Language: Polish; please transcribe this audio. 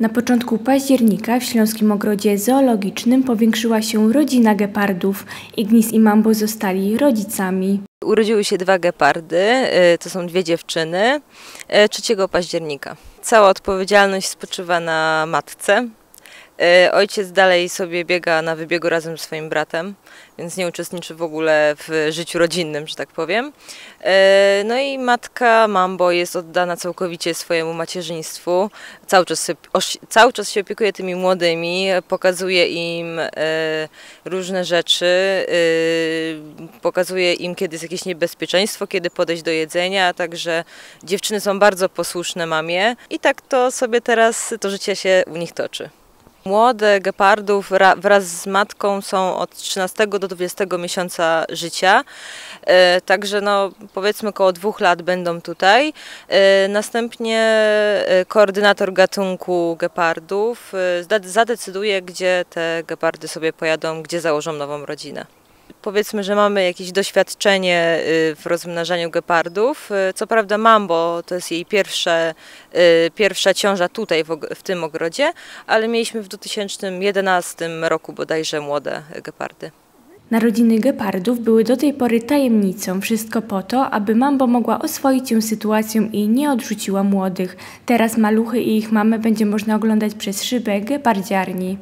Na początku października w Śląskim Ogrodzie Zoologicznym powiększyła się rodzina gepardów. Ignis i Mambo zostali rodzicami. Urodziły się dwa gepardy, y, to są dwie dziewczyny, y, 3 października. Cała odpowiedzialność spoczywa na matce. Y, Ojciec dalej sobie biega na wybiegu razem ze swoim bratem, więc nie uczestniczy w ogóle w życiu rodzinnym, że tak powiem. Y, No i matka Mambo jest oddana całkowicie swojemu macierzyństwu. Cały czas, się- cały czas się opiekuje tymi młodymi, pokazuje im y, różne rzeczy, pokazuje im, kiedy jest jakieś niebezpieczeństwo, kiedy podejść do jedzenia, także dziewczyny są bardzo posłuszne mamie i tak to sobie teraz to życie się u nich toczy. Młode gepardów ra- wraz z matką są od 13 do 20 miesiąca życia, e, także no, powiedzmy około dwóch lat będą tutaj. E, następnie e, koordynator gatunku gepardów zadecyduje, gdzie te gepardy sobie pojadą, gdzie założą nową rodzinę. Powiedzmy, że mamy jakieś doświadczenie y, w rozmnażaniu gepardów. Y, Co prawda Mambo to jest jej pierwsze, y, pierwsza ciąża tutaj w, w tym ogrodzie, ale mieliśmy w 2011 roku bodajże młode gepardy. Narodziny gepardów były do tej pory tajemnicą. Wszystko po to, aby Mambo mogła oswoić się sytuacją i nie odrzuciła młodych. Teraz maluchy i ich mamę będzie można oglądać przez szybę gepardziarni.